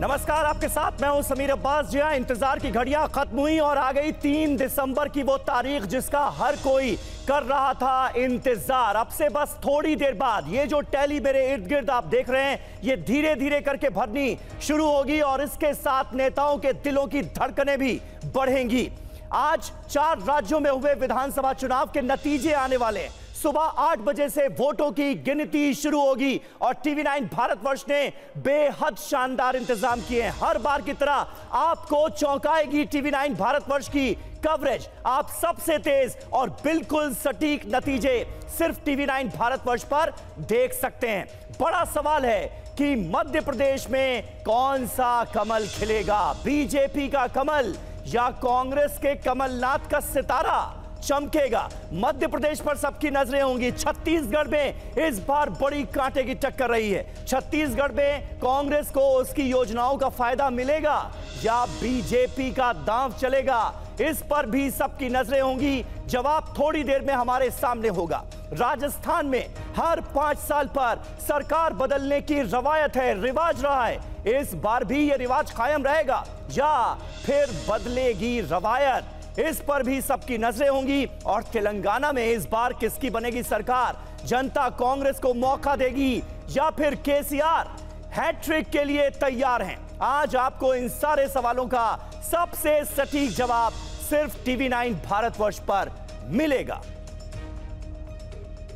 नमस्कार, आपके साथ मैं हूँ समीर अब्बास। जी हाँ इंतज़ार की घड़ियाँ खत्म हुई और आ गई तीन दिसंबर की वो तारीख जिसका हर कोई कर रहा था इंतज़ार। अब से बस थोड़ी देर बाद ये जो टैली मेरे इर्द गिर्द आप देख रहे हैं, ये धीरे धीरे करके भरनी शुरू होगी और इसके साथ नेताओं के दिलों की धड़कने भी बढ़ेंगी। आज चार राज्यों में हुए विधानसभा चुनाव के नतीजे आने वाले हैं। सुबह आठ बजे से वोटों की गिनती शुरू होगी और टीवी नाइन भारतवर्ष ने बेहद शानदार इंतज़ाम किए हैं। हर बार की तरह आपको चौंकाएगी टीवी नाइन भारतवर्ष की कवरेज। आप सबसे तेज और बिल्कुल सटीक नतीजे सिर्फ़ टीवी नाइन भारतवर्ष पर देख सकते हैं। बड़ा सवाल है कि मध्य प्रदेश में कौन सा कमल खिलेगा? बीजेपी का कमल या कांग्रेस के कमलनाथ का सितारा? चमकेगा। मध्य प्रदेश पर सबकी नज़रें होंगी। छत्तीसगढ़ में इस बार बड़ी कांटे की टक्कर रही है। छत्तीसगढ़ में कांग्रेस को उसकी योजनाओं का फ़ायदा मिलेगा या बीजेपी का दांव चलेगा? इस पर भी सबकी नज़रें होंगी। जवाब थोड़ी देर में हमारे सामने होगा। राजस्थान में हर पाँच साल पर सरकार बदलने की रवायत है, रिवाज रहा है। इस बार भी यह रिवाज कायम रहेगा या फिर बदलेगी रवायत? इस पर भी सबकी नज़रें होंगी। और तेलंगाना में इस बार किसकी बनेगी सरकार? जनता कांग्रेस को मौका देगी या फिर केसीआर? हैट्रिक के लिए तैयार हैं। आज आपको इन सारे सवालों का सबसे सटीक जवाब सिर्फ़ टीवी नाइन भारतवर्ष पर मिलेगा।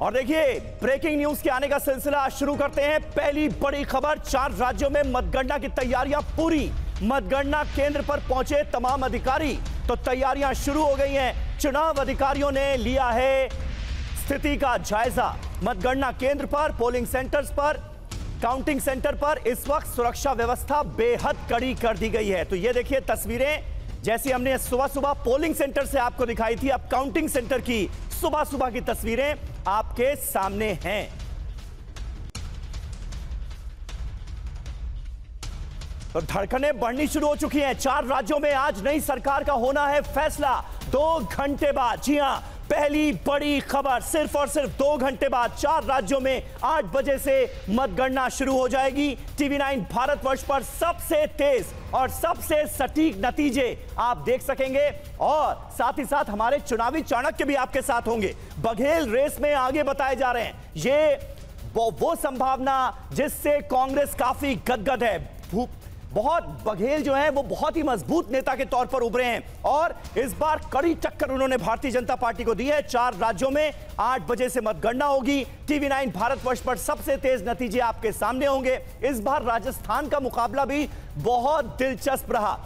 और देखिए, ब्रेकिंग न्यूज़ के आने का सिलसिला शुरू करते हैं। पहली बड़ी खबर, चार राज्यों में मतगणना की तैयारियाँ पूरी। मतगणना केंद्र पर पहुँचे तमाम अधिकारी। तो तैयारियाँ शुरू हो गई हैं। चुनाव अधिकारियों ने लिया है स्थिति का जायजा। मतगणना केंद्र पर पोलिंग सेंटर्स पर काउंटिंग सेंटर पर इस वक्त सुरक्षा व्यवस्था बेहद कड़ी कर दी गई है। तो ये देखिए तस्वीरें, जैसी हमने सुबह सुबह पोलिंग सेंटर से आपको दिखाई थी, अब काउंटिंग सेंटर की सुबह सुबह की तस्वीरें आपके सामने हैं। धड़कनें बढ़नी शुरू हो चुकी हैं। चार राज्यों में आज नई सरकार का होना है फैसला। दो घंटे बाद जी हाँ पहली बड़ी खबर सिर्फ़ और सिर्फ़ दो घंटे बाद चार राज्यों में आठ बजे से मतगणना शुरू हो जाएगी। टीवी नाइन भारतवर्ष पर सबसे तेज और सबसे सटीक नतीजे आप देख सकेंगे। और साथ ही साथ हमारे चुनावी चाणक्य भी आपके साथ होंगे। बघेल रेस में आगे बताए जा रहे हैं। ये वो, वो संभावना जिससे कांग्रेस काफ़ी गदगद है। बहुत बघेल जो है, वो बहुत ही मज़बूत नेता के तौर पर उभरे हैं। और इस बार कड़ी टक्कर उन्होंने भारतीय जनता पार्टी को दी है। चार राज्यों में आठ बजे से मतगणना होगी। टीवी नाइन भारतवर्ष पर सबसे तेज नतीजे आपके सामने होंगे। इस बार राजस्थान का मुकाबला भी बहुत दिलचस्प रहा।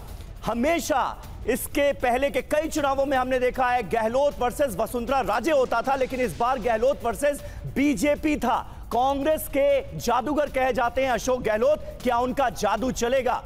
हमेशा इसके पहले के कई चुनावों में हमने देखा है, गहलोत वर्सेस वसुंधरा राजे होता था, लेकिन इस बार गहलोत वर्सेस बीजेपी था। कांग्रेस के जादूगर कहे जाते हैं अशोक गहलोत क्या उनका जादू चलेगा?